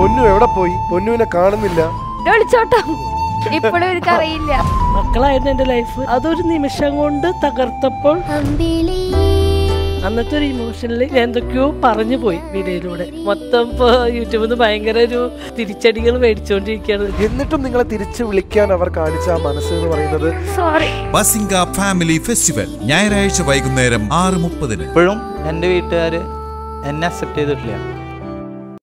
പൊന്നു എവിടെ പോയി? പൊന്നുവിനെ കാണുന്നില്ല. വിളിച്ചോട്ടോ. ഇപ്പോഴും എനിക്ക് അറിയില്ല മക്കളായിരുന്നു എന്റെ ലൈഫ് അതൊരു നിമിഷം കൊണ്ട് തകർത്തപ്പോൾ അന്നത്തെ ഒരു ഇമോഷനിൽ ഞാൻ എന്തൊക്കെയോ പറഞ്ഞു പോയി വീഡിയോയിലൂടെ. മൊത്തം ഇപ്പൊ യൂട്യൂബിൽ നിന്ന് ഭയങ്കര ഒരു തിരിച്ചടികൾ മേടിച്ചുകൊണ്ടിരിക്കുകയാണ് എന്നിട്ടും നിങ്ങളെ തിരിച്ചു വിളിക്കാൻ അവർ കാണിച്ച ആ മനസ്സ് എന്ന് പറയുന്നത് സോറി ബസിംഗ ഫാമിലി ഫെസ്റ്റിവൽ. ഞായറാഴ്ച വൈകുന്നേരം ആറ് മുപ്പതിന്. ഇപ്പോഴും എന്റെ വീട്ടുകാര് എന്നെ അക്സെപ്റ്റ് ചെയ്തിട്ടില്ല.